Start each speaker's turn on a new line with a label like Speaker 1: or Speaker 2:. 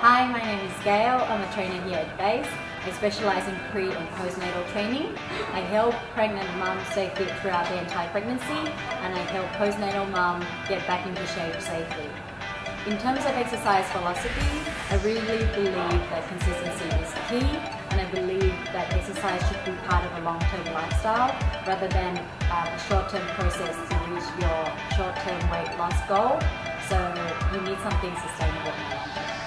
Speaker 1: Hi, my name is Gale. I'm a trainer here at Base. I specialize in pre and postnatal training. I help pregnant mums stay fit throughout the entire pregnancy and I help postnatal mum get back into shape safely. In terms of exercise philosophy, I really believe that consistency is key and I believe that exercise should be part of a long-term lifestyle rather than uh, a short-term process to reach your short-term weight loss goal. So you need something sustainable.